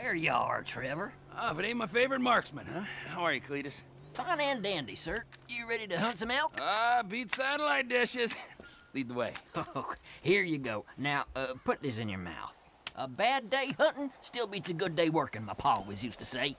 There you are, Trevor. Ah, but ain't my favorite marksman, huh? How are you, Cletus? Fine and dandy, sir. You ready to hunt some elk? Ah, beat satellite dishes. Lead the way. Oh, here you go. Now, uh, put this in your mouth. A bad day hunting still beats a good day working, my pa always used to say.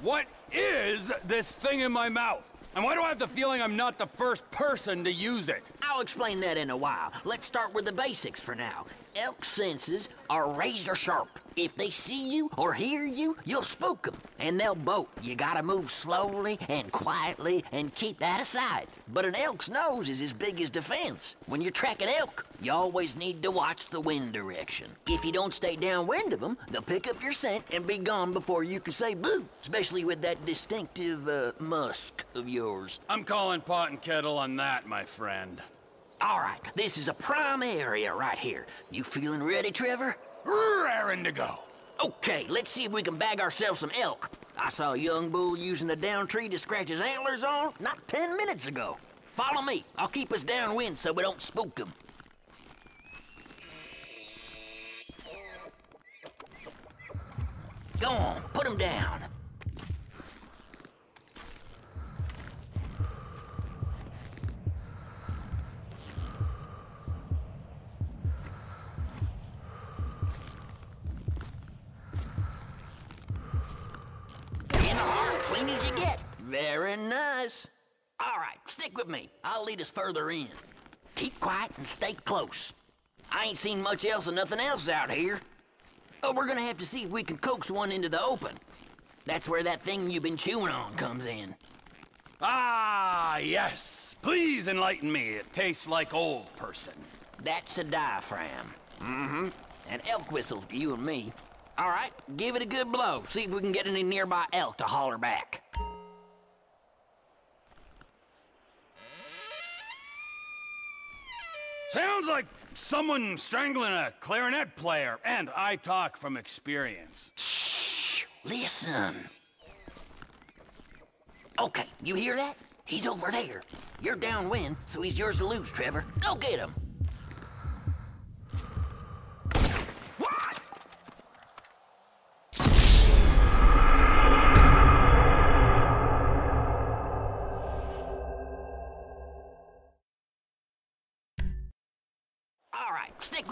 What is this thing in my mouth? And why do I have the feeling I'm not the first person to use it? I'll explain that in a while. Let's start with the basics for now. Elk senses are razor sharp. If they see you or hear you, you'll spook them, and they'll bolt. You gotta move slowly and quietly and keep that aside. But an elk's nose is as big as defense. When you're tracking elk, you always need to watch the wind direction. If you don't stay downwind of them, they'll pick up your scent and be gone before you can say boo, especially with that distinctive uh, musk of yours. I'm calling pot and kettle on that, my friend. All right, this is a prime area right here. You feeling ready, Trevor? Raring to go. Okay, let's see if we can bag ourselves some elk. I saw a young bull using a down tree to scratch his antlers on not ten minutes ago. Follow me. I'll keep us downwind so we don't spook them. Go on, put him down. Heart, clean as you get. Very nice. All right, stick with me. I'll lead us further in. Keep quiet and stay close. I ain't seen much else and nothing else out here. But we're gonna have to see if we can coax one into the open. That's where that thing you've been chewing on comes in. Ah, yes. Please enlighten me. It tastes like old person. That's a diaphragm. Mm-hmm. An elk whistle to you and me. All right, give it a good blow. See if we can get any nearby elk to holler back. Sounds like someone strangling a clarinet player, and I talk from experience. Shh, listen. Okay, you hear that? He's over there. You're downwind, so he's yours to lose, Trevor. Go get him.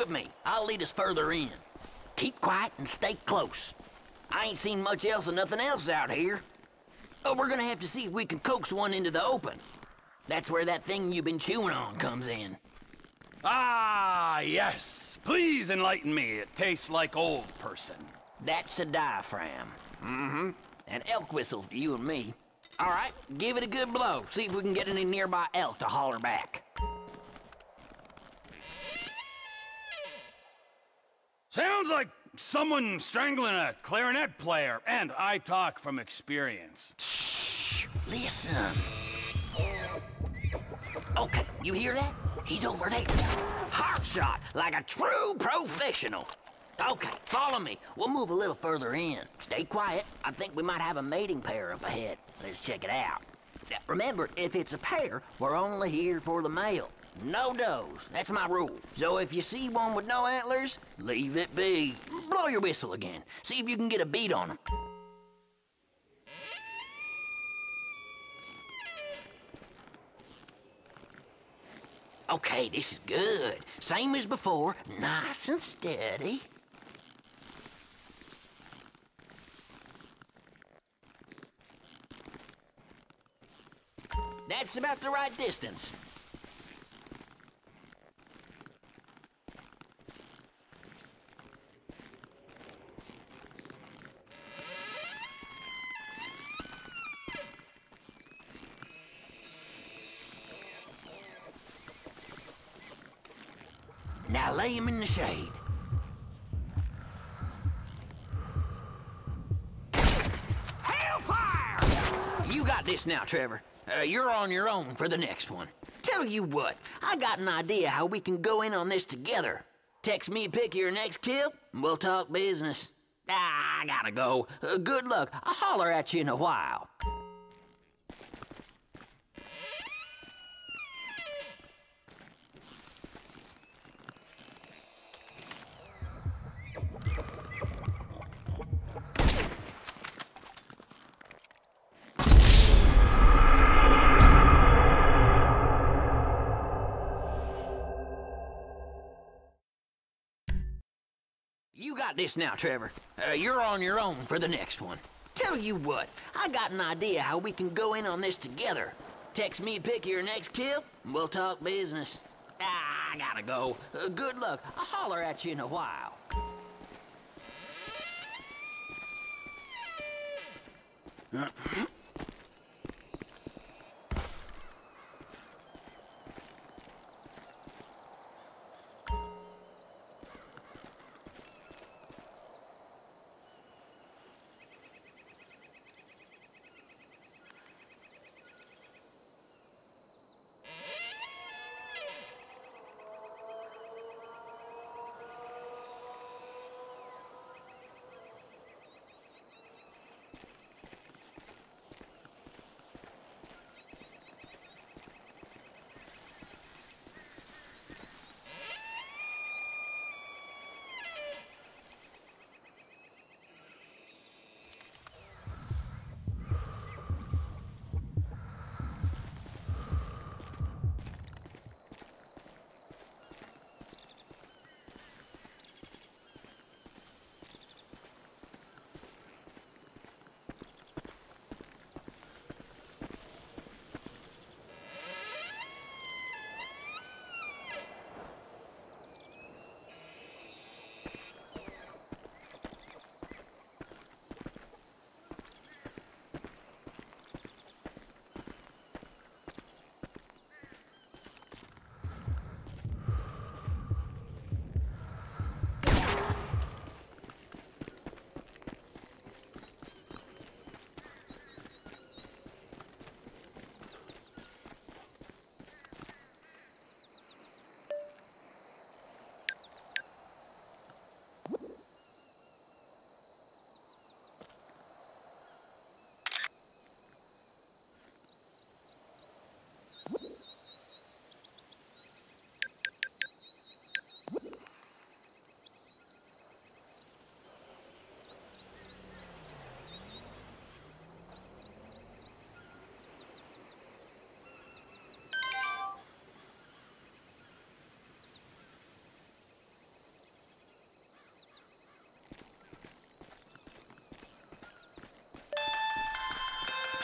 With me. I'll lead us further in. Keep quiet and stay close. I ain't seen much else and nothing else out here. But we're gonna have to see if we can coax one into the open. That's where that thing you've been chewing on comes in. Ah, yes. Please enlighten me. It tastes like old person. That's a diaphragm. Mm-hmm. An elk whistle to you and me. All right, give it a good blow. See if we can get any nearby elk to holler back. Sounds like someone strangling a clarinet player, and I talk from experience. Shh, listen. Okay, you hear that? He's over there. Heart shot, like a true professional. Okay, follow me. We'll move a little further in. Stay quiet. I think we might have a mating pair up ahead. Let's check it out. Now, Remember, if it's a pair, we're only here for the male. No does. That's my rule. So if you see one with no antlers, leave it be. Blow your whistle again. See if you can get a beat on them. Okay, this is good. Same as before, nice and steady. That's about the right distance. Now lay him in the shade. Hellfire! You got this now, Trevor. Uh, you're on your own for the next one. Tell you what, I got an idea how we can go in on this together. Text me pick your next kill, and we'll talk business. Ah, I gotta go. Uh, good luck. I'll holler at you in a while. This now, Trevor. Uh, you're on your own for the next one. Tell you what, I got an idea how we can go in on this together. Text me pick your next kill, and we'll talk business. Ah, I gotta go. Uh, good luck. I'll holler at you in a while.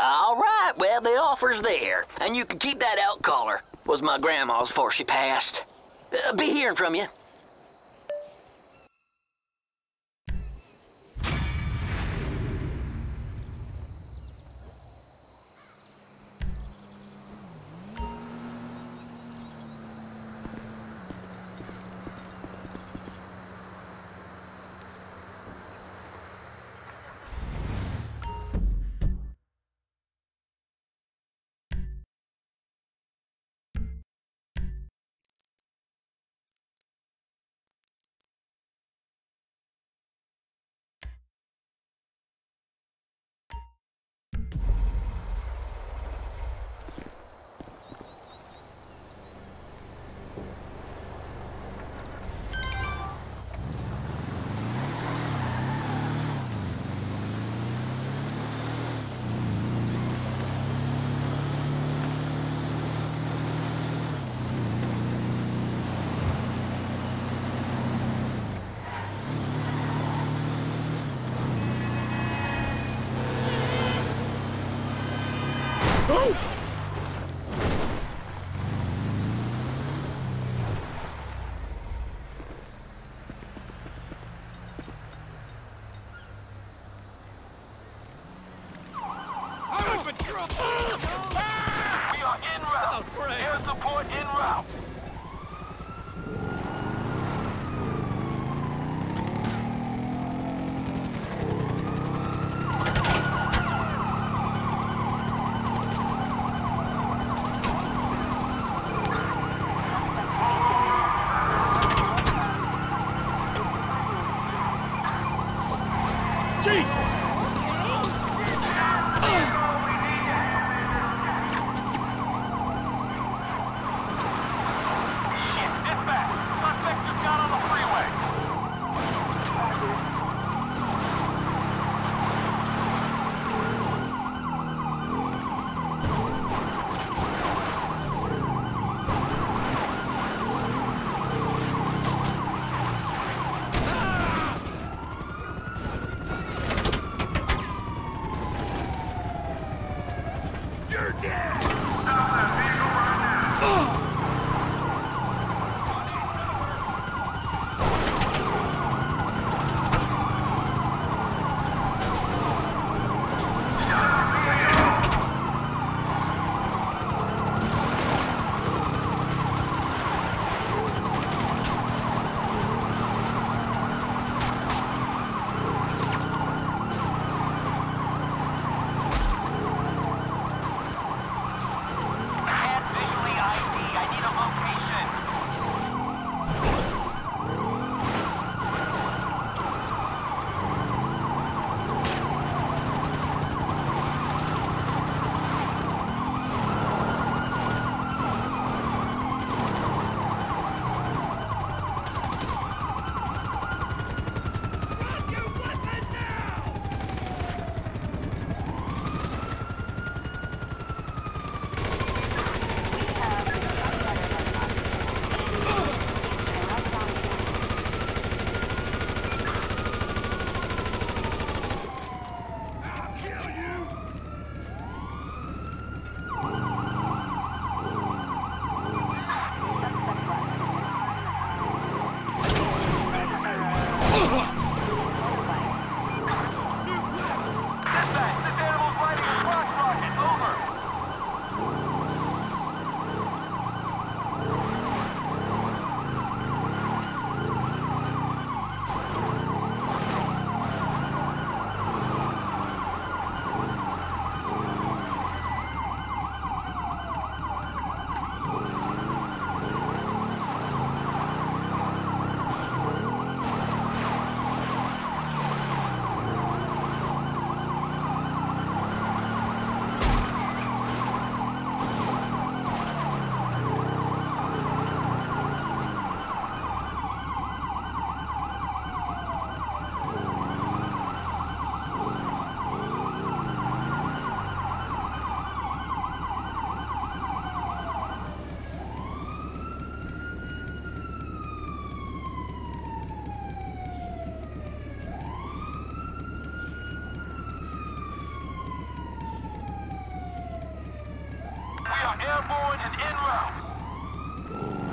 All right, well, the offer's there. And you can keep that elk collar. Was my grandma's before she passed. Uh, be hearing from you. Airborne and en route.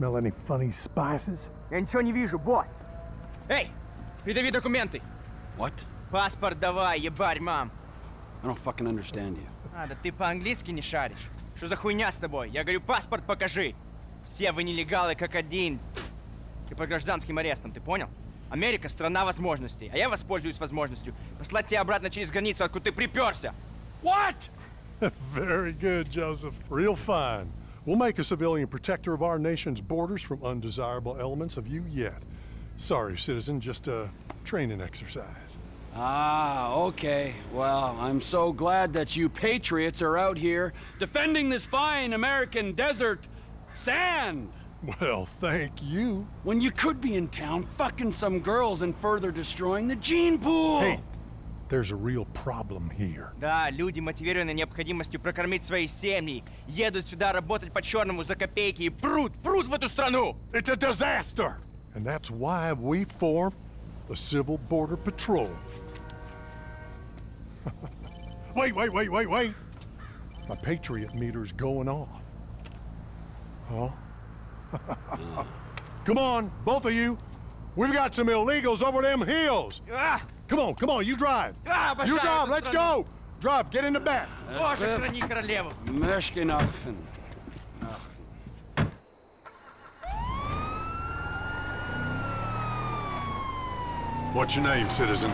Smell any funny spices? Я ничего не вижу, босс. Эй, придави документы. What? Паспорт давай, ебарь, мам. I don't fucking understand you. А, да ты по-английски не шаришь. Что за хуйня с тобой? Я говорю, паспорт покажи. Все вы нелегалы как один. Ты по гражданским арестам, ты понял? Америка — страна возможностей, а я воспользуюсь возможностью послать тебя обратно через границу, откуда ты приперся. What? Very good, Joseph. Real fine. We'll make a civilian protector of our nation's borders from undesirable elements of you yet. Sorry, citizen, just a training exercise. Ah, okay. Well, I'm so glad that you patriots are out here defending this fine American desert sand. Well, thank you. When you could be in town fucking some girls and further destroying the gene pool. Hey, there's a real problem here. Да, люди, мотивированы необходимостью прокормить свои семьи, едут сюда работать по-черному за копейки и прут, прут в эту страну! It's a disaster! And that's why we formed the Civil Border Patrol. wait, wait, wait, wait, wait! My Patriot meter's going off. Huh? come on, both of you. We've got some illegals over them hills. А! Come on, come on, you drive. Ah, you обожаю drive, эту let's страну. go. Drive, get in the back. Боже, it. храни королеву! Meshkinoffen. What's your name, citizen?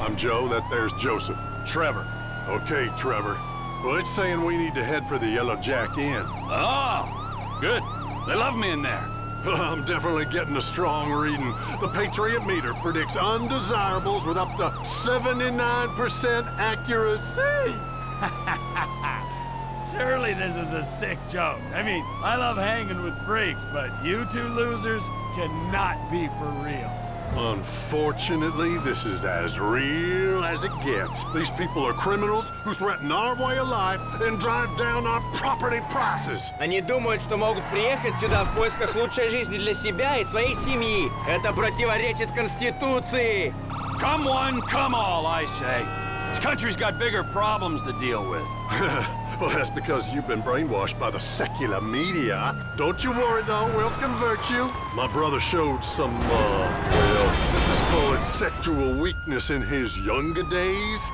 I'm Joe, that there's Joseph. Trevor. Okay, Trevor. Well, it's saying we need to head for the Yellow Jack Inn. Oh, good. They love me in there. I'm definitely getting a strong reading. The Patriot meter predicts undesirables with up to 79% accuracy. Surely this is a sick joke. I mean, I love hanging with freaks, but you two losers cannot be for real. Unfortunately, this is as real as it gets. These people are criminals who threaten our way of life and drive down our property prices. Они думают, что могут приехать сюда в поисках лучшей жизни для себя и своей семьи. Это противоречит Конституции. Come one, come all, I say. This country's got bigger problems to deal with. Well, that's because you've been brainwashed by the secular media. Don't you worry, though, we'll convert you. My brother showed some, uh, well, let's just call it sexual weakness in his younger days.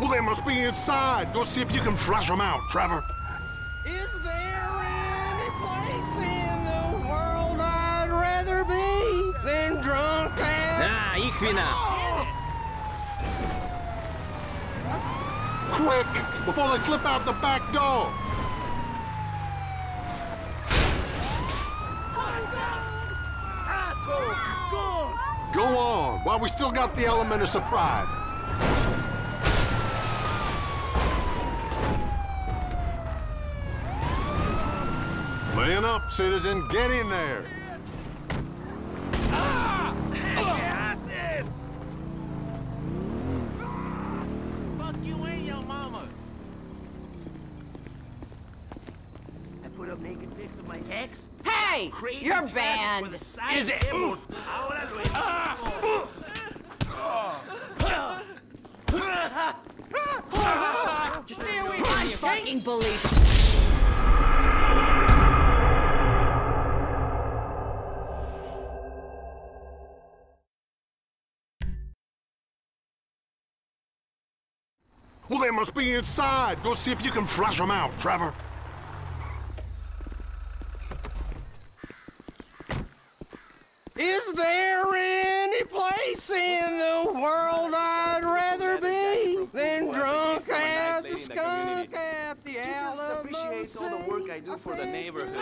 Well, they must be inside. Go see if you can flush them out, Trevor. Is there any place in the world I'd rather be than drunk and... Ah, ich bin Quick, before they slip out the back door. Assholes, he's gone! Go on, while we still got the element of surprise. Man up, citizen. Get in there. Asses! Fuck you and your mama. I put up naked pics of my ex. Hey, Crazy you're banned. for the side Is it? demo. Just stay away from me, fucking believe. Well, they must be inside. Go see if you can flush them out, Trevor. Is there any place in the world I'd rather be than drunk as a skunk at the just appreciates all the work I do for the neighborhood.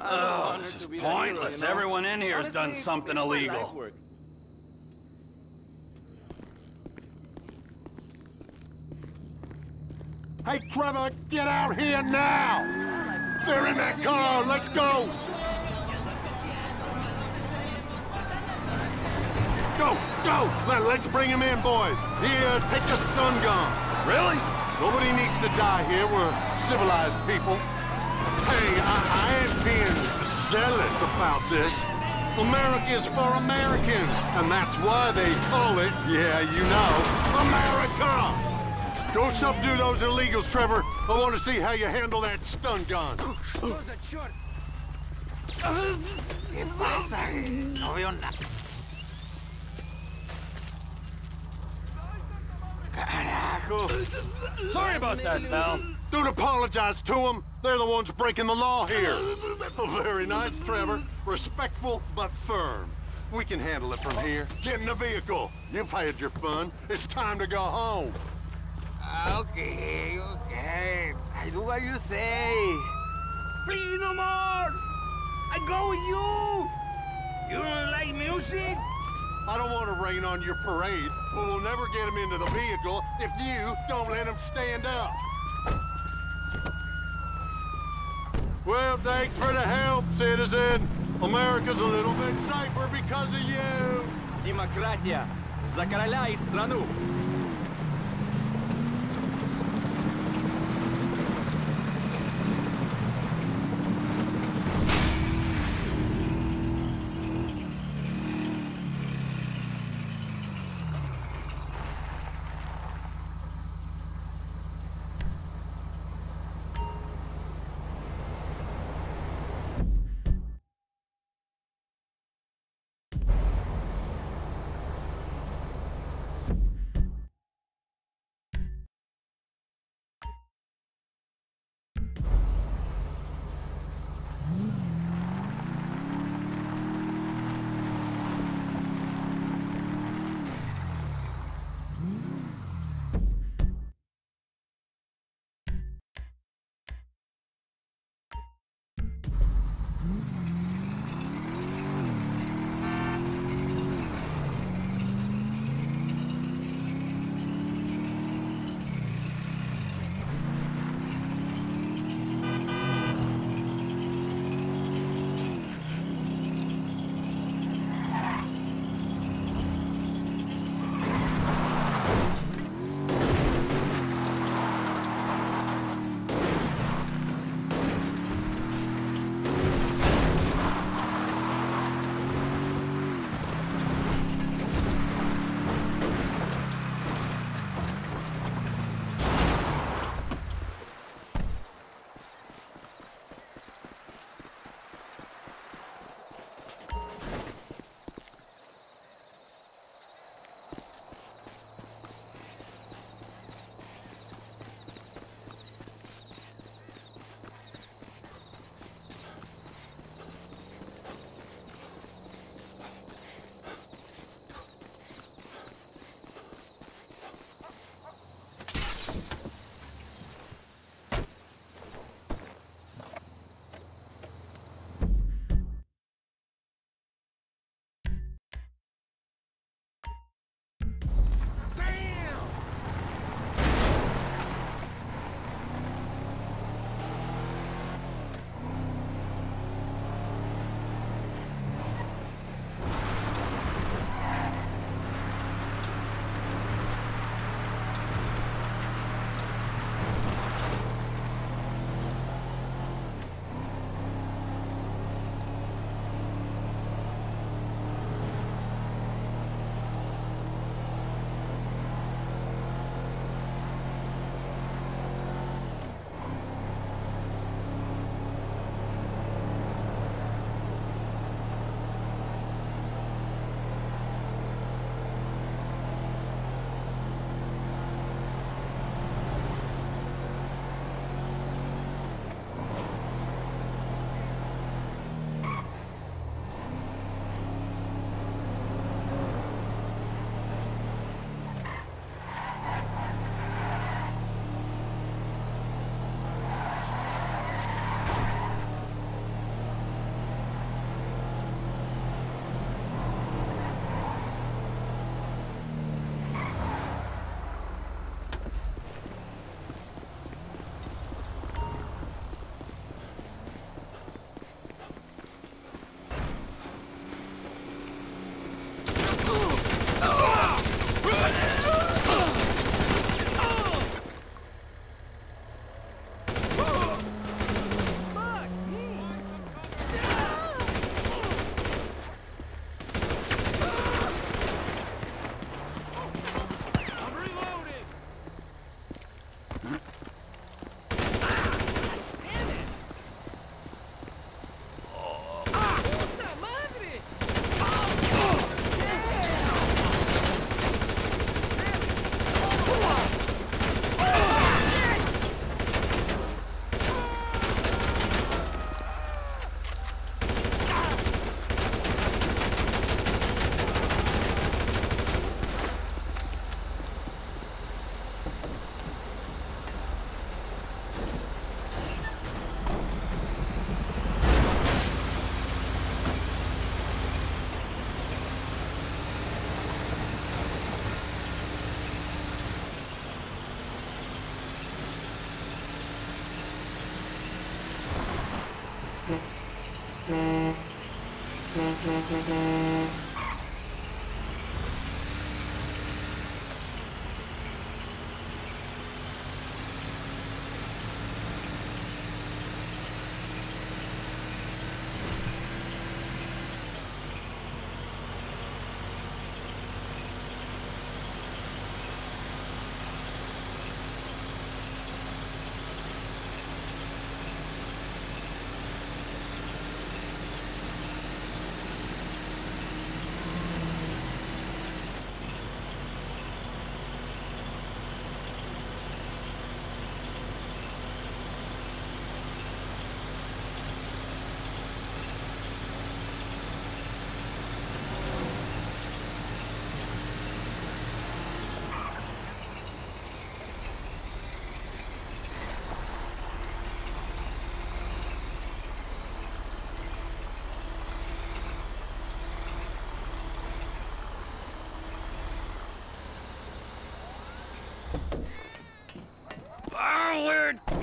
Oh, this is pointless. Everyone in here has done something illegal. Hey, Trevor, get out here now! They're in that car. Let's go. Go, go. Let, let's bring him in, boys. Here, take the stun gun. Really? Nobody needs to die here. We're civilized people. Hey, I, I ain't being zealous about this. America is for Americans, and that's why they call it, yeah, you know, America! Go subdue those illegals, Trevor. I want to see how you handle that stun gun. ¿Qué pasa? No veo nada. Carajo. Sorry about that, pal. Don't apologize to them. They're the ones breaking the law here. Very nice, Trevor. Respectful, but firm. We can handle it from here. Get in the vehicle. You've had your fun. It's time to go home. Okay, okay. I do what you say. Please no more. I go with you. You don't like music? I don't want to rain on your parade, but we'll never get him into the vehicle if you don't let him stand up. Well, thanks for the help, citizen. America's a little bit safer because of you. Демократия! За короля и страну!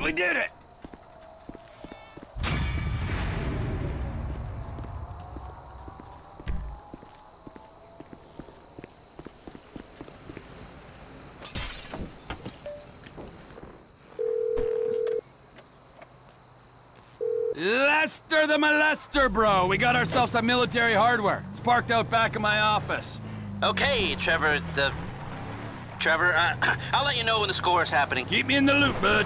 We did it! Lester the molester, bro. We got ourselves some military hardware. It's parked out back in my office. Okay, Trevor, the... Trevor, uh, I'll let you know when the score is happening. Keep me in the loop, bud.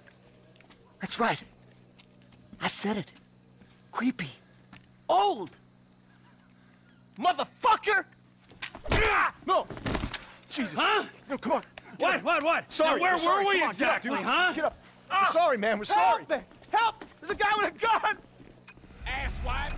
That's right. I said it. Creepy. Old. Motherfucker! Ah! No! Jesus. Huh? No, come on. Get What, up. what, what? Sorry. Now, where I'm sorry. were we Come on, get up, exactly, dude. huh? Get up. We're sorry, man. We're sorry. Help me! Help! There's a guy with a gun! Asswipe.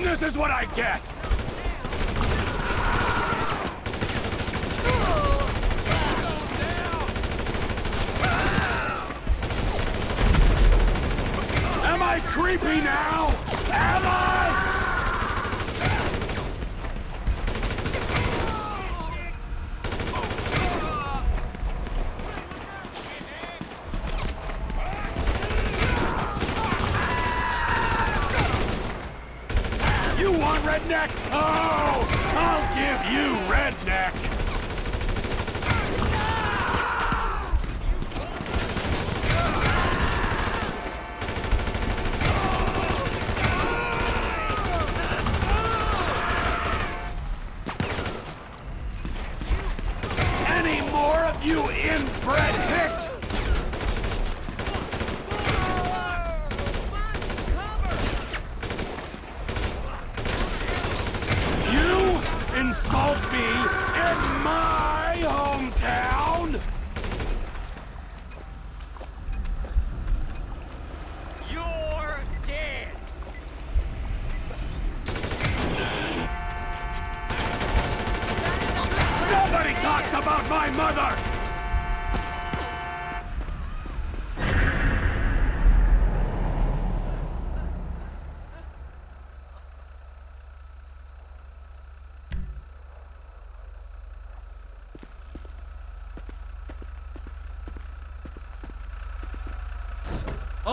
And this is what I get! Am I creepy now? Am I? You want redneck? Oh, I'll give you redneck. Any more of you inbred hicks? You insult me in my hometown? You're dead. Nobody talks about my mother!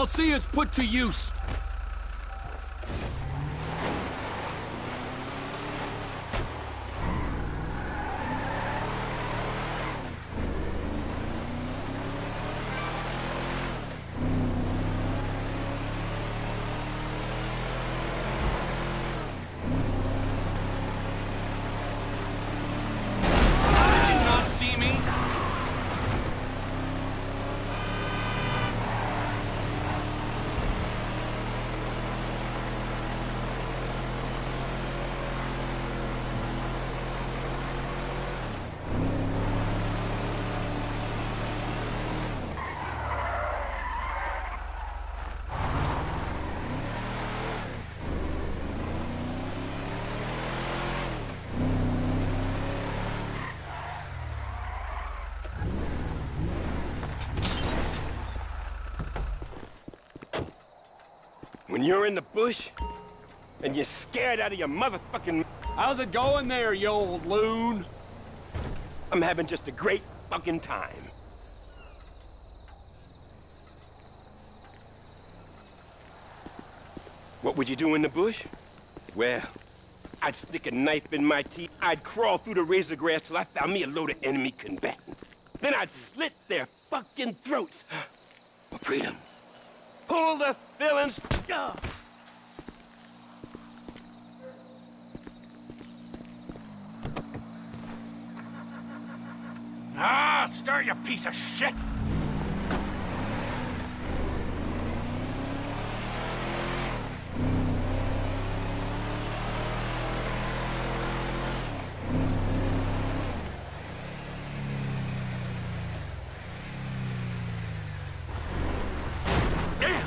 I'll see it's put to use. When you're in the bush and you're scared out of your motherfucking... How's it going there, you old loon? I'm having just a great fucking time. What would you do in the bush? Well, I'd stick a knife in my teeth. I'd crawl through the razor grass till I found me a load of enemy combatants. Then I'd slit their fucking throats for freedom. Pull the villains. Ugh. Ah, stir, you piece of shit! Damn!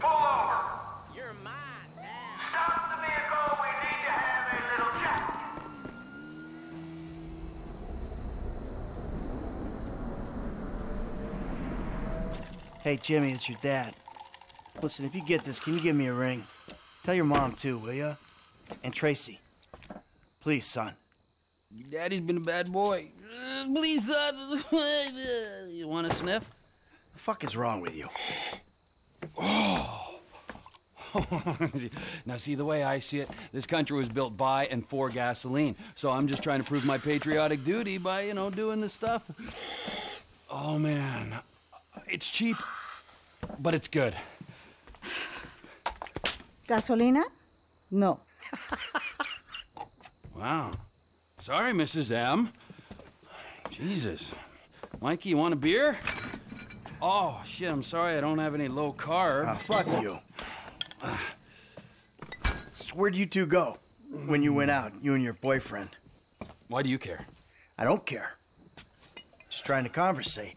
Pull over. You're mine now. Stop the vehicle. We need to have a little chat. Hey, Jimmy, it's your dad. Listen, if you get this, can you give me a ring? Tell your mom, too, will ya? And Tracy. Please, son. Your daddy's been a bad boy. Uh, please, son. you want a sniff? The fuck is wrong with you? Oh. now, see, the way I see it, this country was built by and for gasoline. So I'm just trying to prove my patriotic duty by, you know, doing this stuff. Oh, man. It's cheap, but it's good. ¿Gasolina? No. Wow. Sorry, Mrs. M. Jesus. Mikey, you want a beer? Oh, shit, I'm sorry I don't have any low carb. Ah, fuck you. So where'd you two go when you went out, you and your boyfriend? Why do you care? I don't care. Just trying to conversate.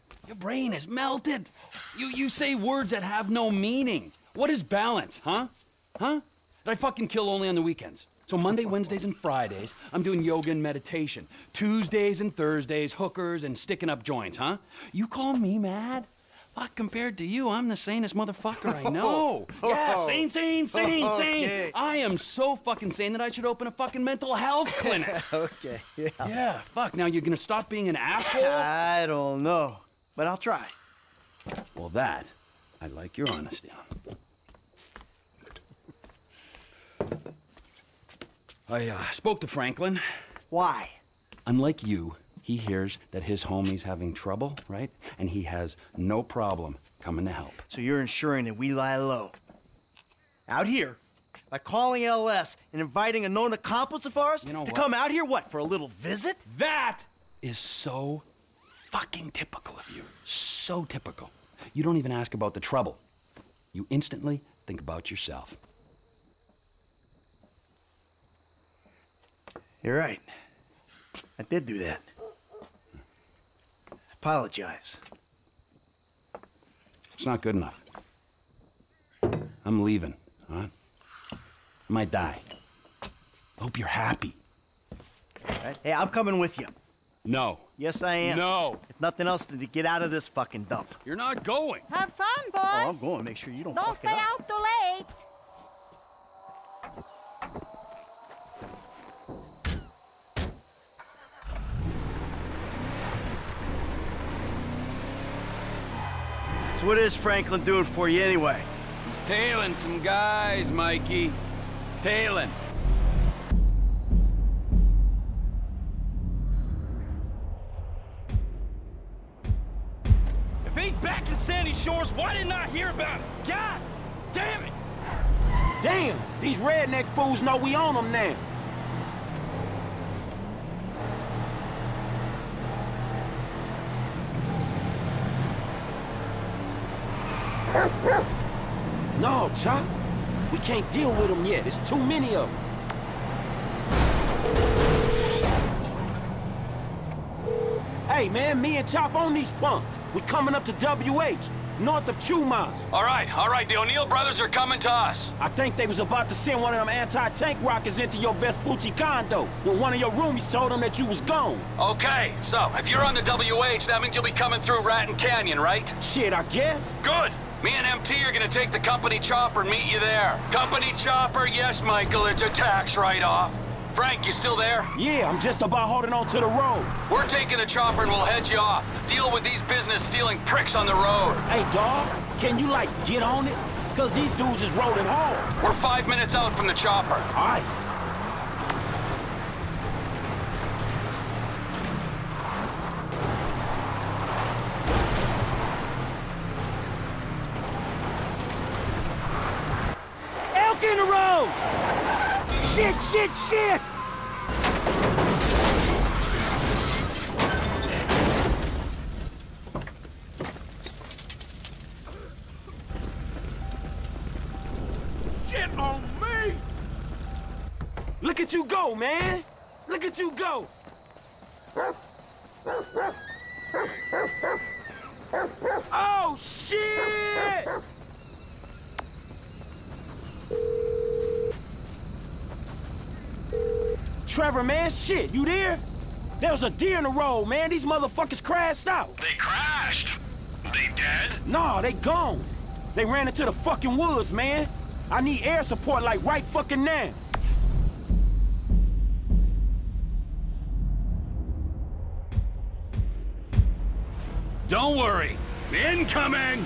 your brain is melted. You, you say words that have no meaning. What is balance, huh? Huh? Did I fucking kill only on the weekends? So Monday, Wednesdays, and Fridays, I'm doing yoga and meditation. Tuesdays and Thursdays, hookers and sticking up joints, huh? You call me mad? Fuck, compared to you, I'm the sanest motherfucker I know. Oh, yeah, sane, sane, sane, sane. Okay. I am so fucking sane that I should open a fucking mental health clinic. okay, yeah. yeah, fuck. Now you're gonna stop being an asshole? I don't know, but I'll try. Well, that, I like your honesty on. I uh, spoke to Franklin. Why? Unlike you, he hears that his homie's having trouble, right? And he has no problem coming to help. So you're ensuring that we lie low. Out here, by calling LS and inviting a known accomplice of ours You know to what? come out here, what, for a little visit? That is so fucking typical of you. So typical. You don't even ask about the trouble. You instantly think about yourself. You're right. I did do that. I apologize. It's not good enough. I'm leaving, huh? I might die. Hope you're happy. Right? Hey, I'm coming with you. No. Yes, I am. No. If nothing else, to get out of this fucking dump. You're not going. Have fun, boys. Oh, I'm going. Make sure you don't, Don't fuck stay it up. out too late. So what is Franklin doing for you anyway? He's tailing some guys, Mikey. Tailing. Sandy Shores, why didn't I hear about it? God damn it! Damn, these redneck fools know we own them now. No, Chop. We can't deal with them yet. There's too many of them. Hey, man, me and Chop on these punks. We coming up to WH, north of Chumash. All right, all right. The O'Neill brothers are coming to us. I think they was about to send one of them anti-tank rockets into your Vespucci condo when one of your roomies told them that you was gone. Okay, so if you're on the WH, that means you'll be coming through Raton Canyon, right? Shit, I guess. Good. Me and MT are gonna take the company chopper and meet you there. Company chopper, yes, Michael, it's a tax write-off. Frank, you still there? Yeah, I'm just about holding on to the road. We're taking the chopper and we'll head you off. Deal with these business-stealing pricks on the road. Hey, dog, can you, like, get on it? Because these dudes is rolling hard. We're five minutes out from the chopper. All right. Elk in the road! Shit, shit, shit! Shit on me! Look at you go, man! Look at you go! Oh, shit! Trevor, man, shit, you there? There was a deer in the road, man. These motherfuckers crashed out. They crashed. They dead? Nah, they gone. They ran into the fucking woods, man. I need air support like right fucking now. Don't worry. Incoming!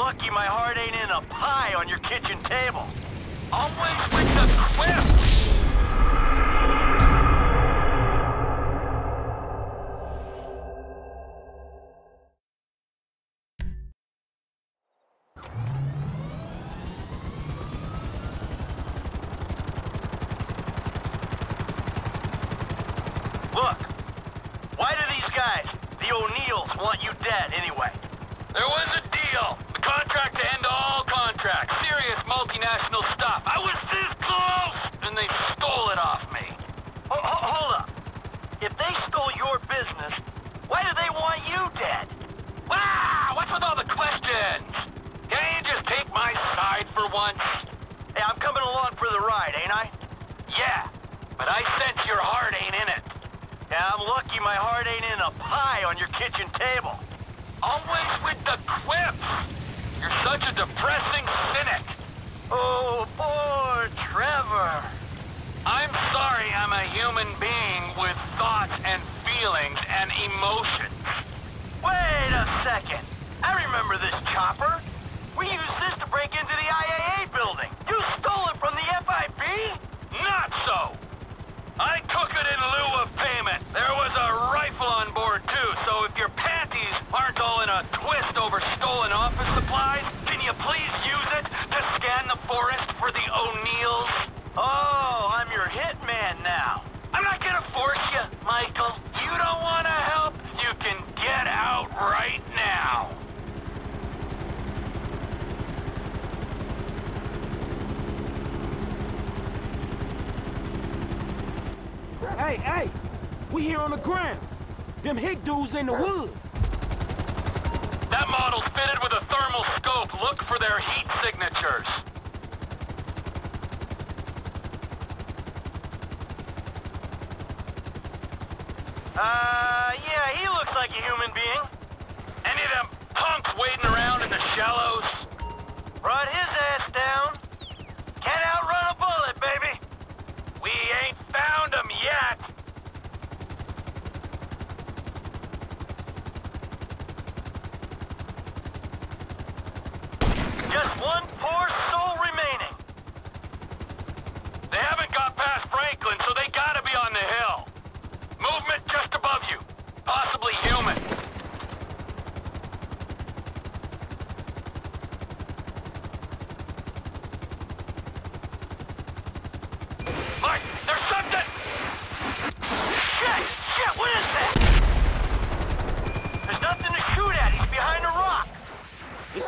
lucky my heart ain't in a pie on your kitchen table. Always with the quip!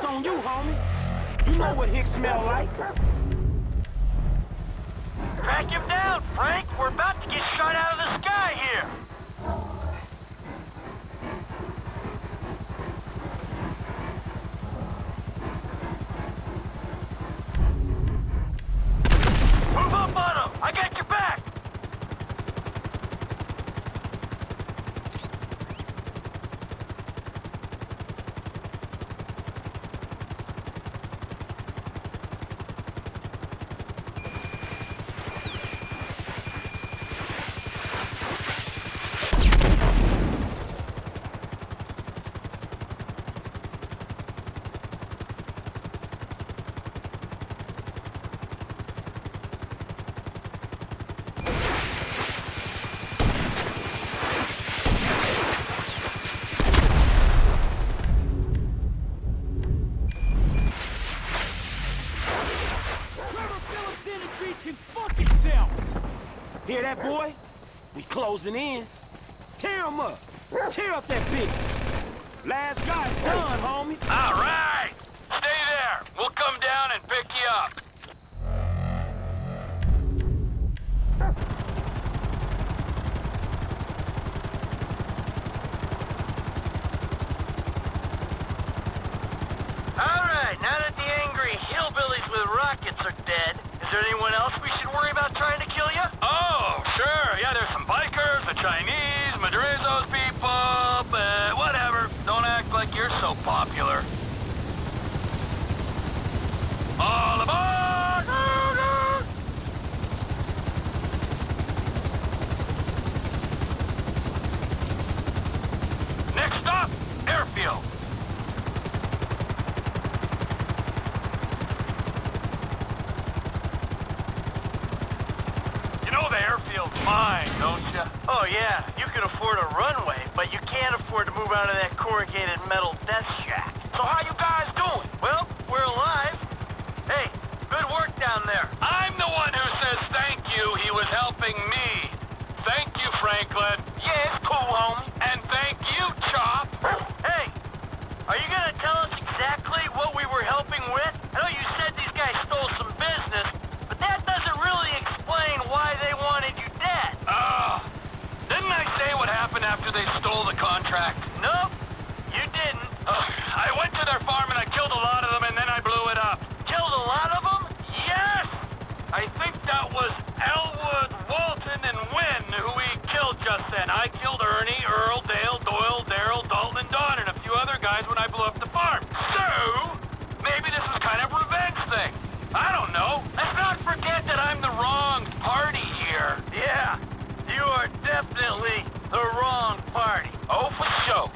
On you, homie. You know what Hicks smell like. Crack him down, Frank. We're about to get shot out of the sky. closing in. Tear him up. Tear up that bitch. Last guy's done, homie. All right. Think that was Elwood, Walton, and Wynn who we killed just then. I killed Ernie, Earl, Dale, Doyle, Daryl, Dalton, and Don, and a few other guys when I blew up the farm. So, maybe this is kind of a revenge thing. I don't know. Let's not forget that I'm the wrong party here. Yeah, you are definitely the wrong party. Oh, for sure.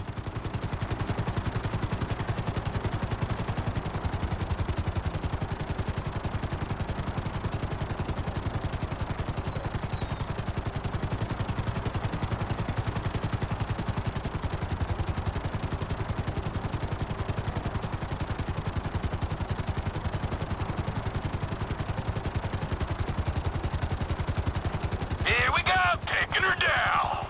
Here we go, taking her down.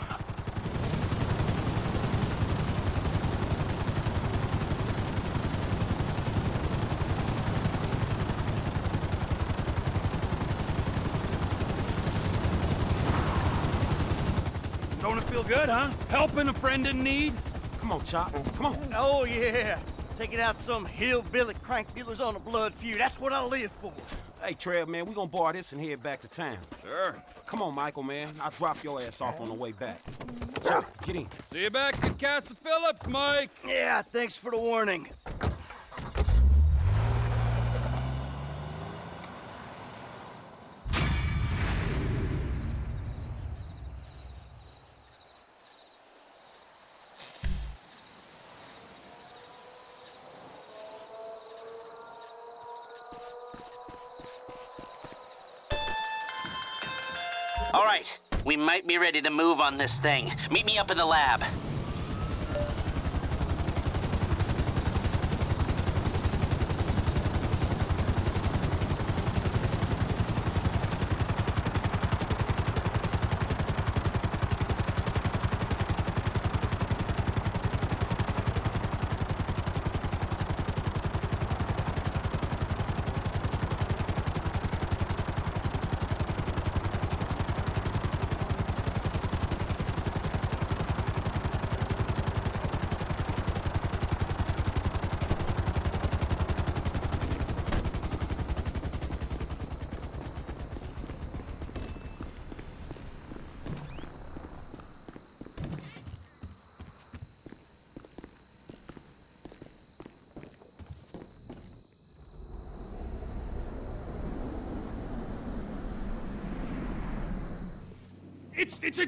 Don't it feel good, huh? Helping a friend in need? Come on, Chop. Come on. Oh, yeah. Taking out some hillbilly crank dealers on a blood feud. That's what I live for. Hey, Trev, man, we gonna bar this and head back to town. Sure. Come on, Michael, man. I'll drop your ass off on the way back. Chop, get in. See you back at Castle Philips, Mike. Yeah, thanks for the warning. Might be ready to move on this thing. Meet me up in the lab.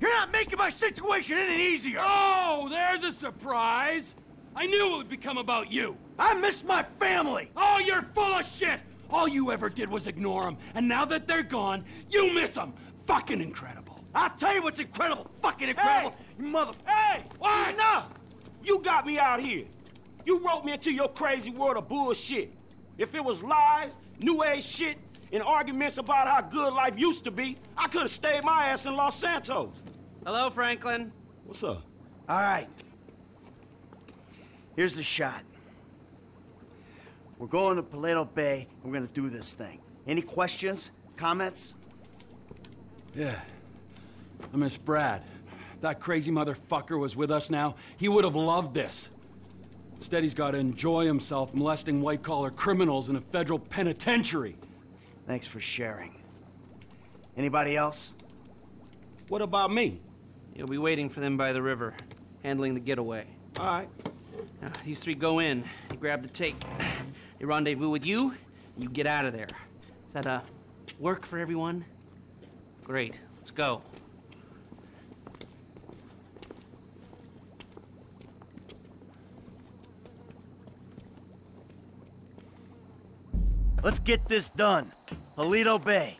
You're not making my situation any easier. Oh, there's a surprise. I knew it would become about you. I miss my family. Oh, you're full of shit. All you ever did was ignore them, and now that they're gone, you miss them. Fucking incredible. I'll tell you what's incredible. Fucking incredible. You mother... Hey! What? Enough! You got me out here. You wrote me into your crazy world of bullshit. If it was lies, new age shit, and arguments about how good life used to be, I could have stayed my ass in Los Santos. Hello, Franklin. What's up? All right. Here's the shot. We're going to Paleto Bay. and We're gonna do this thing. Any questions? Comments? Yeah. I miss Brad. That crazy motherfucker was with us now, he would have loved this. Instead, he's got to enjoy himself molesting white-collar criminals in a federal penitentiary. Thanks for sharing. Anybody else? What about me? You'll be waiting for them by the river, handling the getaway. All right. Now, these three go in, you grab the tape. They rendezvous with you, and you get out of there. Is Does that, uh, work for everyone? Great, let's go. Let's get this done. Paleto Bay.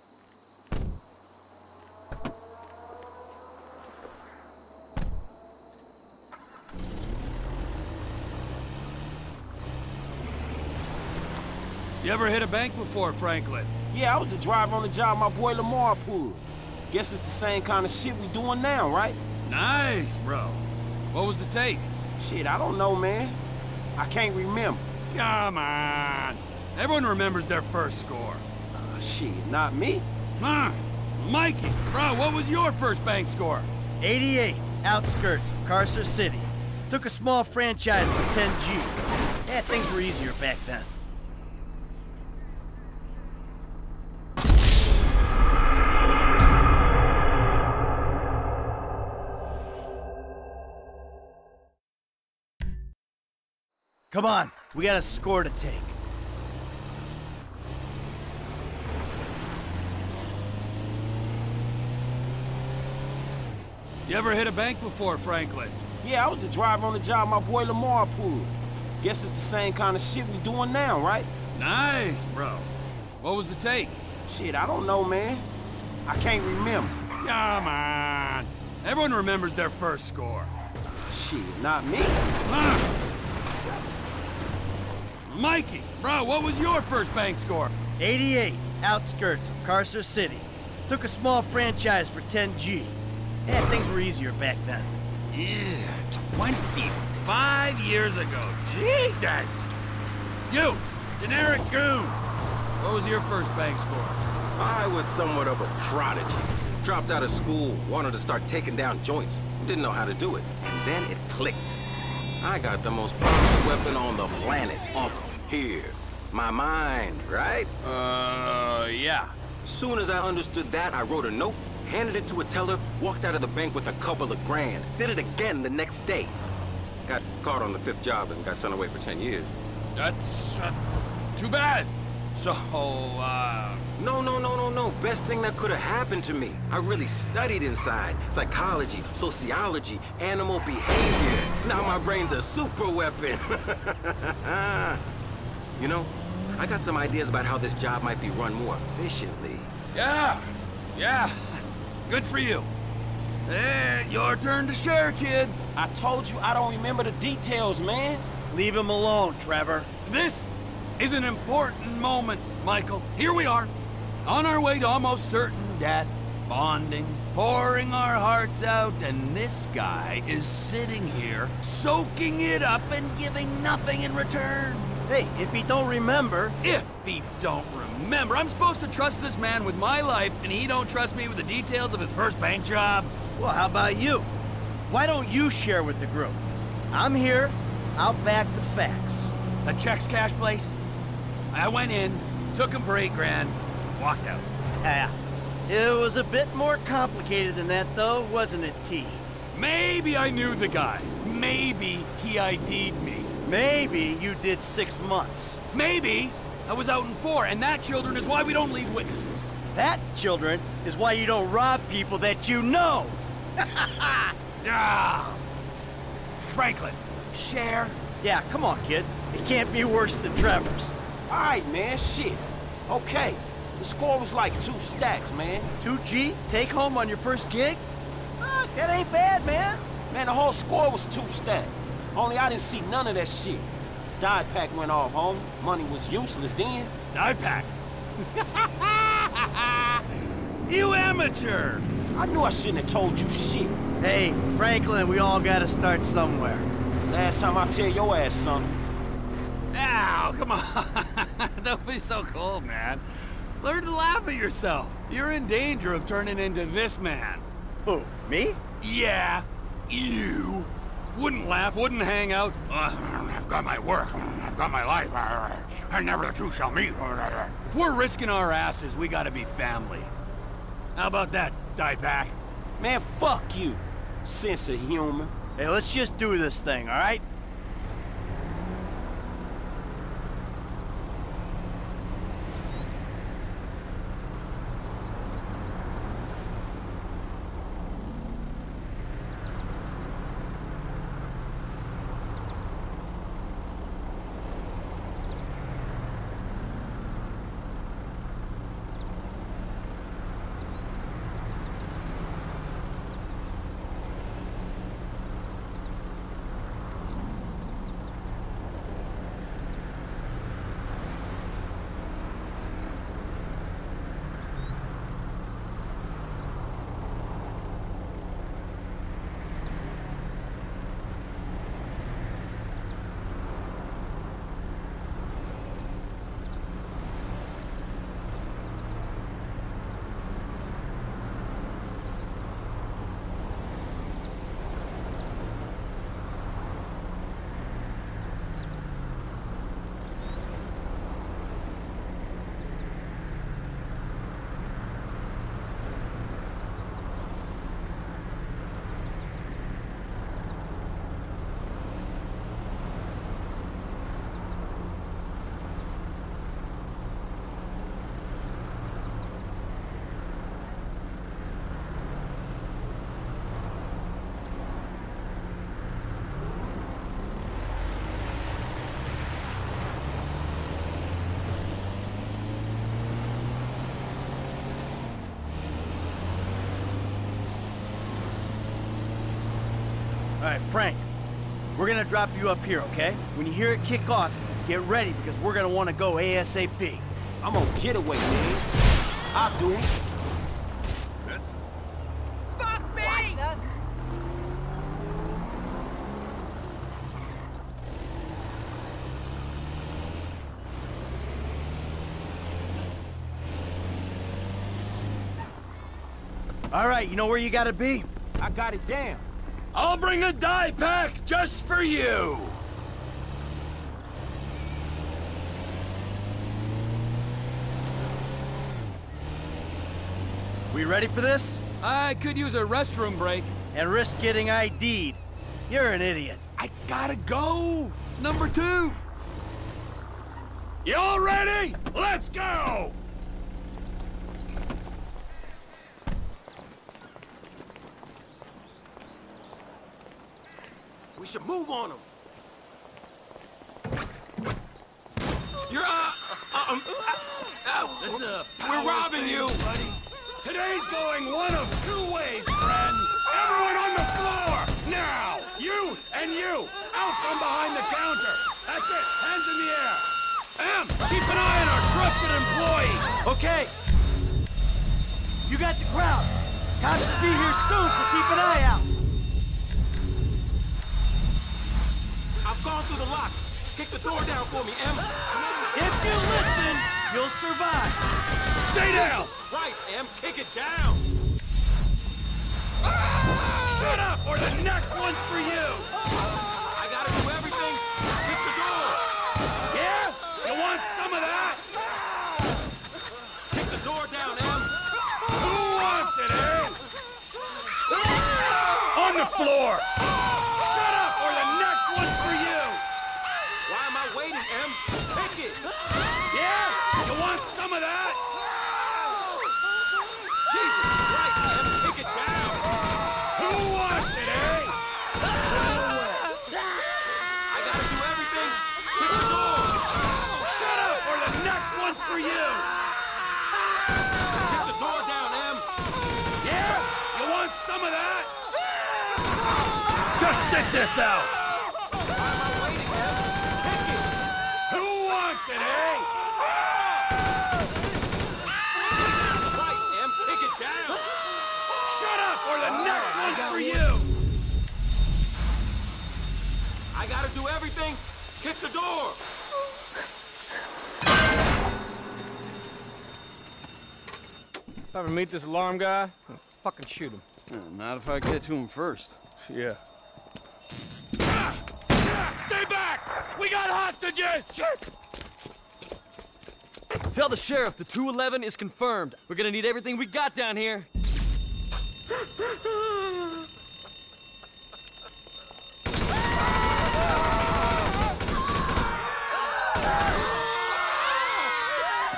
You ever hit a bank before, Franklin? Yeah, I was the driver on the job my boy Lamar pulled. Guess it's the same kind of shit we doing now, right? Nice, bro. What was the take? Shit, I don't know, man. I can't remember. Come on. Everyone remembers their first score. Uh, shit, not me. Huh? Mikey, bro, what was your first bank score? 88, outskirts of Carcer City. Took a small franchise for 10G. Yeah, things were easier back then. Come on, we got a score to take. You ever hit a bank before, Franklin? Yeah, I was the driver on the job my boy Lamar pulled. Guess it's the same kind of shit we doing now, right? Nice, bro. What was the take? Shit, I don't know, man. I can't remember. Come on. Everyone remembers their first score. Shit, not me. Huh? Mikey, bro, what was your first bank score? 88, outskirts of Carcer City. Took a small franchise for 10G. Yeah, things were easier back then. Yeah, 25 years ago. Jesus! You, generic goon. What was your first bank score? I was somewhat of a prodigy. Dropped out of school, wanted to start taking down joints. Didn't know how to do it. And then it clicked. I got the most powerful weapon on the planet. Up here. My mind, right? Uh, yeah. Soon as I understood that, I wrote a note, handed it to a teller, walked out of the bank with a couple of grand. Did it again the next day. Got caught on the fifth job and got sent away for 10 years. That's uh, too bad. So, uh... No, no, no, no, no. Best thing that could have happened to me. I really studied inside. Psychology, sociology, animal behavior. Now my brain's a super weapon. you know, I got some ideas about how this job might be run more efficiently. Yeah, yeah. Good for you. Eh, your turn to share, kid. I told you I don't remember the details, man. Leave him alone, Trevor. This is an important moment, Michael. Here we are, on our way to almost certain death, bonding, pouring our hearts out, and this guy is sitting here, soaking it up and giving nothing in return. Hey, if he don't remember... If he don't remember, I'm supposed to trust this man with my life, and he don't trust me with the details of his first bank job? Well, how about you? Why don't you share with the group? I'm here, I'll back the facts. The checks cash place? I went in, took him for eight grand, walked out. Yeah. It was a bit more complicated than that, though, wasn't it, T? Maybe I knew the guy. Maybe he ID'd me. Maybe you did six months. Maybe I was out in four, and that, children, is why we don't leave witnesses. That, children, is why you don't rob people that you know. ah. Franklin, share? Yeah, come on, kid. It can't be worse than Trevor's. All right, man, shit. Okay, the score was like two stacks, man. 2G? Take home on your first gig? Oh, that ain't bad, man. Man, the whole score was two stacks. Only I didn't see none of that shit. Dye pack went off, homie. Money was useless then. Dye pack? you amateur! I knew I shouldn't have told you shit. Hey, Franklin, we all gotta start somewhere. Last time I tell your ass something. Ow, come on. Don't be so cold, man. Learn to laugh at yourself. You're in danger of turning into this man. Who, me? Yeah, you. Wouldn't laugh, wouldn't hang out. Uh, I've got my work, I've got my life, and never the two shall meet. If we're risking our asses, we gotta be family. How about that, Dye Pack? Man, fuck you, sense of humor. Hey, let's just do this thing, all right? Right, Frank. We're gonna drop you up here, okay? When you hear it kick off, get ready because we're gonna want to go ASAP. I'm on getaway, man. I'll do it. That's Fuck me! All right, you know where you gotta be? I got it down. I'll bring a dye pack just for you. We ready for this? I could use a restroom break. And risk getting ID'd. You're an idiot. I gotta go. It's number two. Y'all ready? Let's go! Should move on them. You're, uh, uh, um, uh, uh, This a we're robbing thing, you. buddy. Today's going one of two ways, friends. Everyone on the floor, now! You and you, out from behind the counter. That's it, hands in the air. Em, keep an eye on our trusted employee. Okay. You got the crowd. Cops will be here soon, so keep an eye out. I've gone through the lock. Kick the door down for me, Em. If you listen, you'll survive. Stay down! Christ, Em, kick it down. Shut up, or the next one's for you. I gotta do everything. Kick the door. Yeah? You want some of that? Kick the door down, Em. Who wants it, eh? On the floor! This out! Why am I waiting, Em? Kick it. Who wants it, eh? Jesus Christ, Em, kick it down. Shut up, or the next one's for you! I gotta do everything. Kick the door. If I ever meet this alarm guy, I'll fucking shoot him. not if I get to him first. Yeah. Stay back! We got hostages! Tell the sheriff the 211 is confirmed. We're gonna need everything we got down here.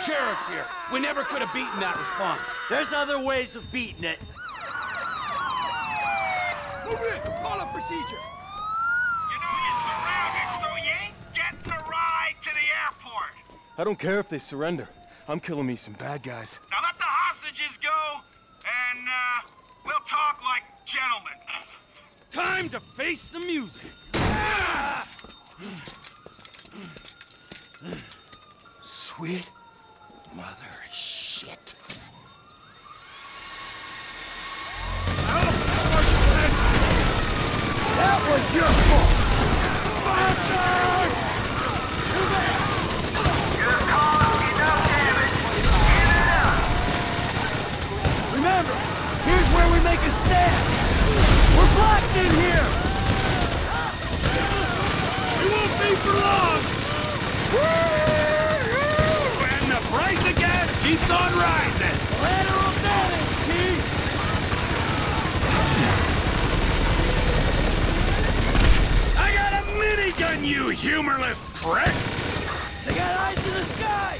Sheriff's here. We never could have beaten that response. There's other ways of beating it. Move it! Call up procedure! You know you're surrounded, so you ain't getting a ride to the airport. I don't care if they surrender. I'm killing me some bad guys. Now let the hostages go, and, uh, we'll talk like gentlemen. Time to face the music. Sweet mother shit. That was your fault! Remember, here's where we make a stand. We're blocked in here. We won't be for long! And the price of gas keeps on rising! Ladder of manage, Chief. I got a minigun, you humorless prick! They got eyes in the sky.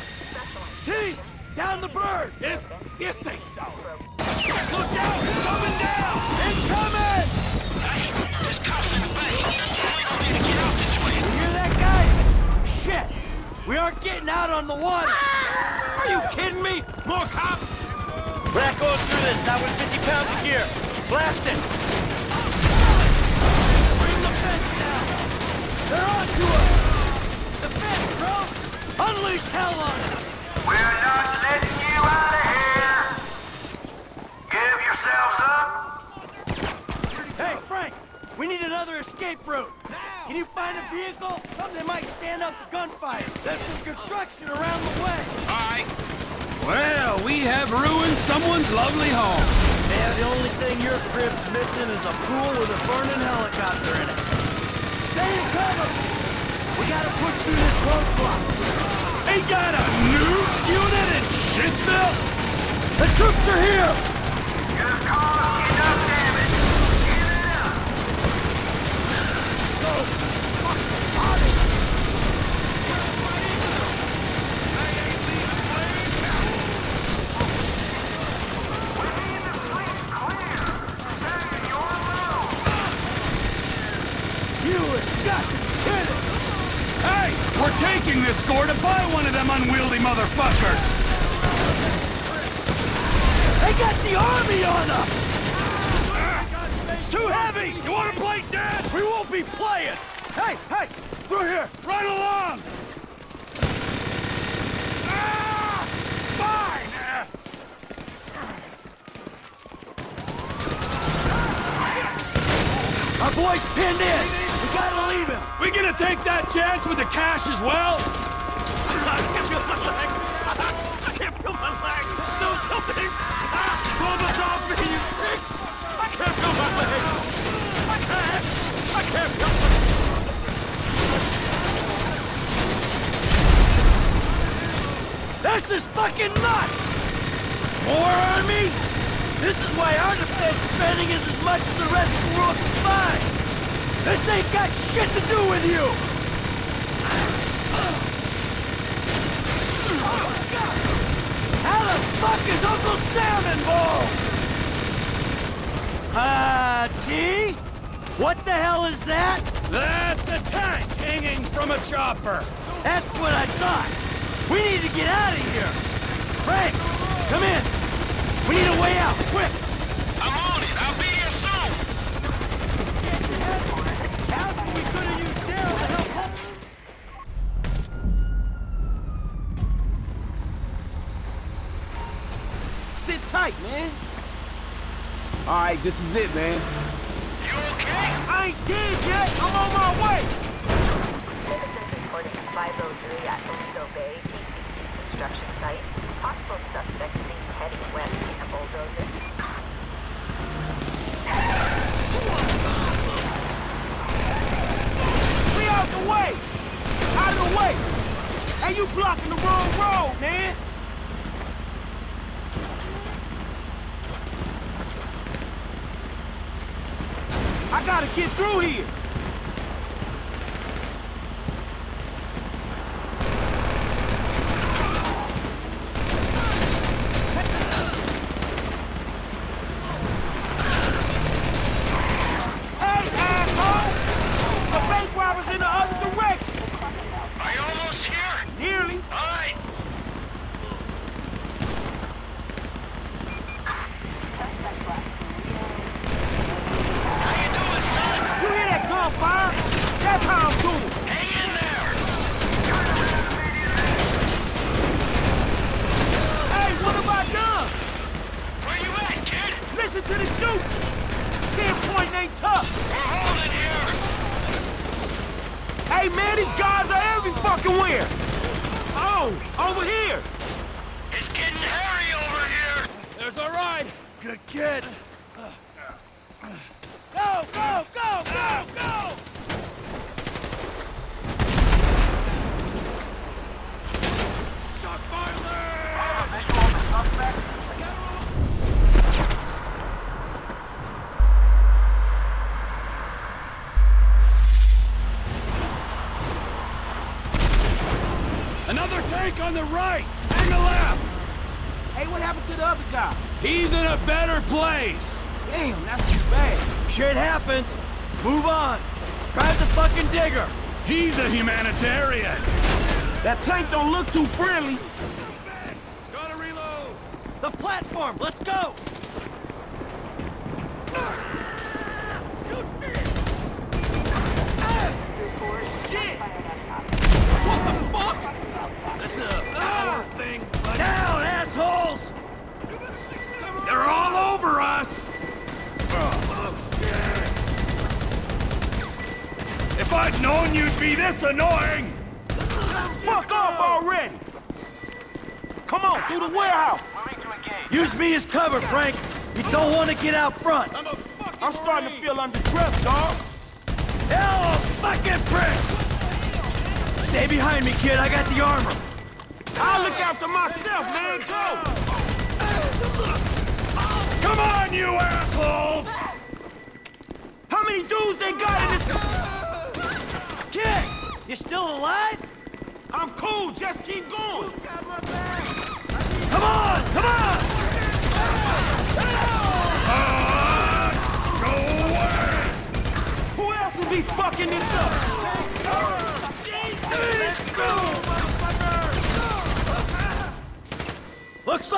T, down the bird. If you say so. Look out! It's coming down! Incoming. Hey, there's cops in the bay. Wait for me to get out this way. You hear that, guy? Shit. We aren't getting out on the water. Are you kidding me? More cops? We're not going through this, not with 50 pounds of gear. Blast it. They're on to us! Defense, bro! Unleash hell on them! We're not letting you out of here! Give yourselves up! Hey, Frank! We need another escape route! Can you find a vehicle? Something that might stand up to gunfire. There's some construction around the way. Aye. Well, we have ruined someone's lovely home. Yeah, the only thing your crib's missing is a pool with a burning helicopter in it. Stay in cover! We gotta push through this roadblock. They got a NOOSE unit in Shitsville? The troops are here! You've caused enough damage! Get out! You have got to kill it! Hey, this score to buy one of them unwieldy motherfuckers. They got the army on us! It's too heavy! You want to play dead? We won't be playing! Hey, hey! Through here! Run along! Ah! Fine! Our boy's pinned in! Gotta leave him! We gonna take that chance with the cash as well? I can't feel my legs! I can't feel my legs! Do something! Ah, pull this off me, you pricks! I can't feel my legs! I can't! I can't feel my legs! This is fucking nuts! More army? This is why our defense spending is as much as the rest of the world combined! This ain't got shit to do with you! How the fuck is Uncle Sam involved? Uh, T? What the hell is that? That's a tank hanging from a chopper. That's what I thought. We need to get out of here. Frank, come in. We need a way out, quick. I'm on it. I'll be here soon. After we could have used Daryl to help help. Sit tight, man. All right, this is it, man. You okay? I ain't dead yet. I'm on my way. Citizens reporting 503 at Aliso Bay, TCC construction site. Possible suspect seen heading west in a bulldozer. We out the way. Out of the way. Hey, you blocking the wrong road, man. I gotta get through here. Hey, asshole! The bank robber's in the other direction. Are you almost here? Nearly. All right. How you doing, son? You hear that gunfire? That's how I'm doing. Hang in there. Hey, what have I done? Where you at, kid? Listen to the shoot. Pinpoint ain't tough. We're holding here. Hey, man, these guys are every fucking where. Oh, over here. It's getting hairy over here. There's our ride. Good kid. Go, go, go, go, go! Shot fire Visual on the suspect. Another tank on the right and the left. Hey, what happened to the other guy? He's in a better place. Damn, that's too bad. Shit happens. Move on. Drive the fucking digger. He's a humanitarian. That tank don't look too friendly. I got the armor.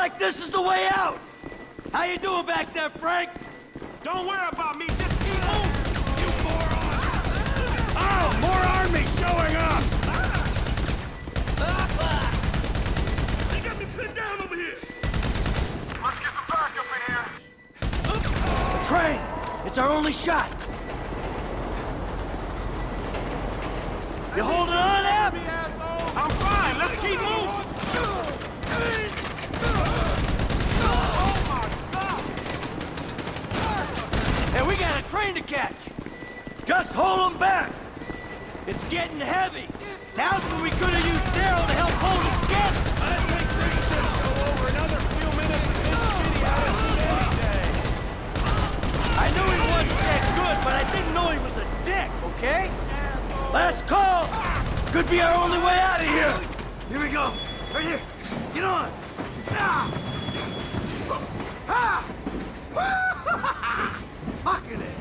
Like this is the way out. How you doing back there, Frank? Don't worry about me. Just keep moving. You moron! Oh, more army showing up! They got me pinned down over here. Let's get some backup in here. The train. It's our only shot. You holding on, Ab? I'm fine. Let's keep moving. Hey, we got a train to catch. Just hold them back. It's getting heavy. Now's when we could have used Daryl to help hold it together. I think we should go over another few minutes of this attitude any day. I knew he wasn't that good, but I didn't know he was a dick, okay? Last call! Could be our only way out of here! Here we go. Right here. Get on. Ah! Ah! Fucking it.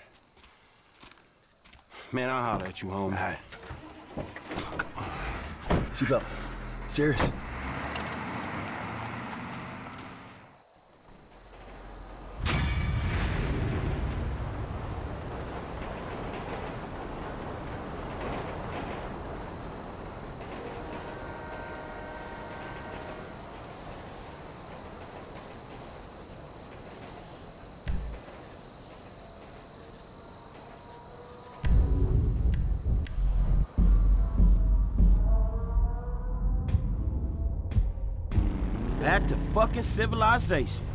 Man, I'll holler at you, homie. All right. Seatbelt. Serious. Fucking civilization.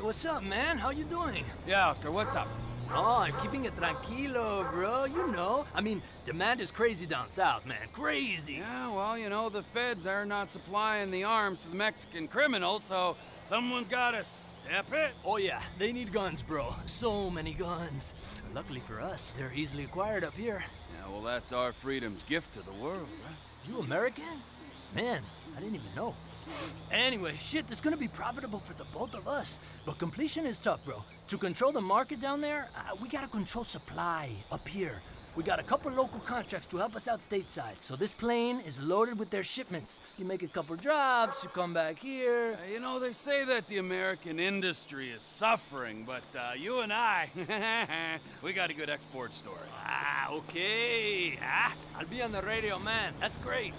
What's up, man? How you doing? Yeah, Oscar, what's up? Oh, I'm keeping it tranquilo, bro. You know. I mean, demand is crazy down south, man. Crazy. Yeah, well, you know, the feds, they're not supplying the arms to the Mexican criminals, so someone's gotta step it. Oh, yeah. They need guns, bro. So many guns. Luckily for us, they're easily acquired up here. Yeah, well, that's our freedom's gift to the world, right? You American? Man, I didn't even know. Anyway, shit, it's gonna be profitable for the both of us. But completion is tough, bro. To control the market down there, uh, we gotta control supply up here. We got a couple local contracts to help us out stateside. So this plane is loaded with their shipments. You make a couple drops, you come back here. Uh, you know, they say that the American industry is suffering, but uh, you and I, we got a good export story. Ah, okay. Ah, I'll be on the radio, man. That's great.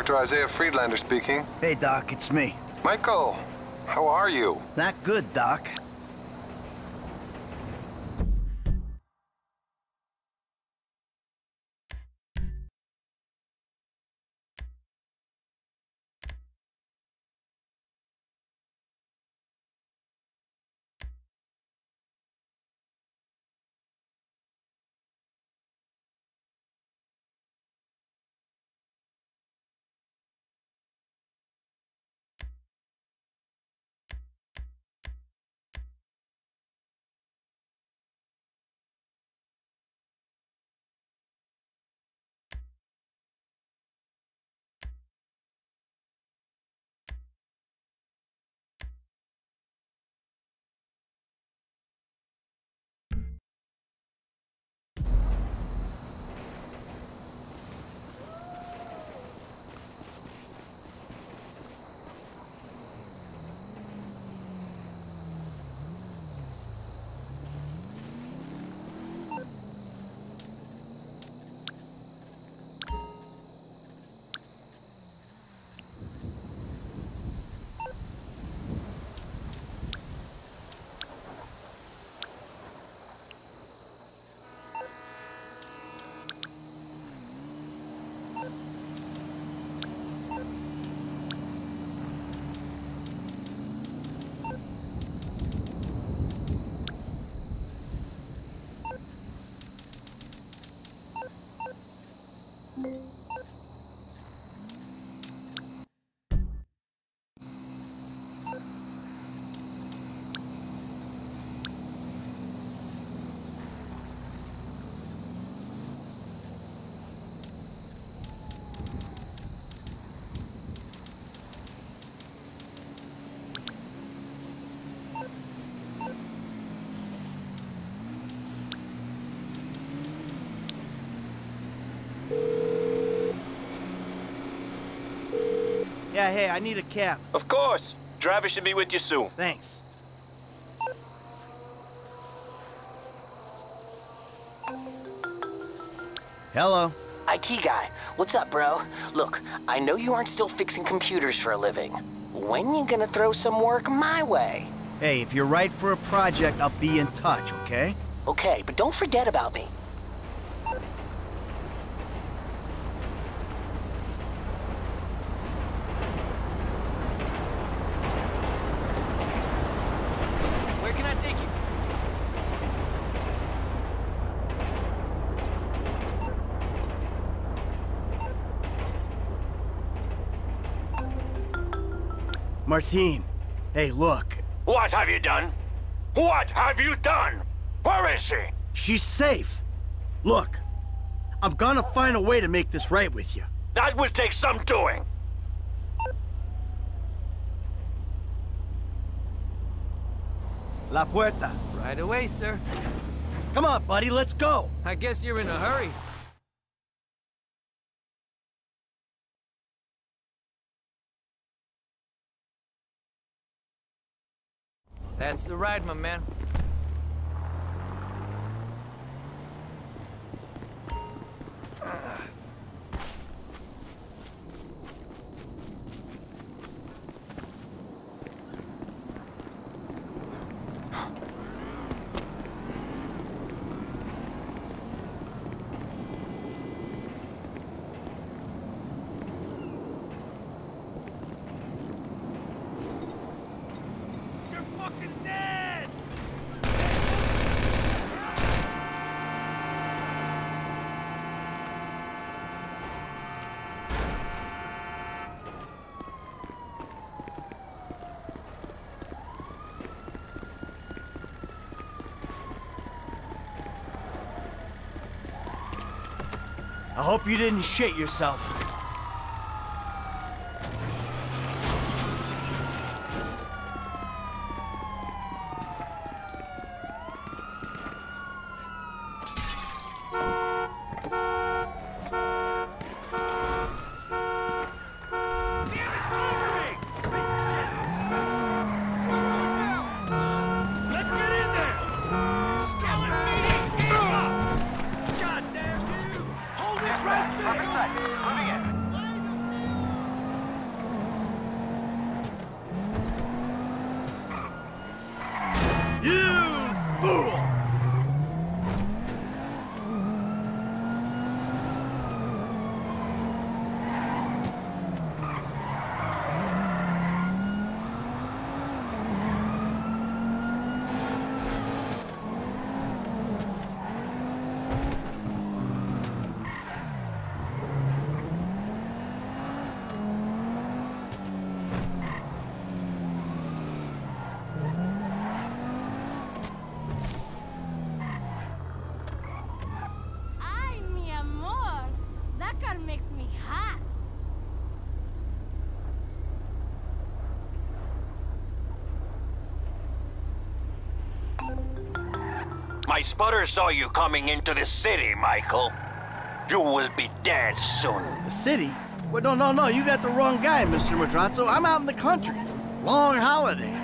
Dr. Isaiah Friedlander speaking. Hey, Doc, it's me. Michael, how are you? Not good, Doc. Yeah, hey, I need a cab. Of course. Driver should be with you soon. Thanks. Hello. IT guy, what's up, bro? Look, I know you aren't still fixing computers for a living. When you gonna throw some work my way? Hey, if you're right for a project, I'll be in touch, okay? Okay, but don't forget about me. Where can I take you? Martine, hey, look. What have you done? What have you done? Where is she? She's safe. Look, I'm gonna find a way to make this right with you. That will take some doing. La puerta. Right away, sir. Come on, buddy, let's go. I guess you're in a hurry. That's the ride, my man. I hope you didn't shit yourself. Spotter saw you coming into the city, Michael. You will be dead soon. The city? Well, no, no, no, you got the wrong guy, Mr. Madrazo. I'm out in the country. Long holiday.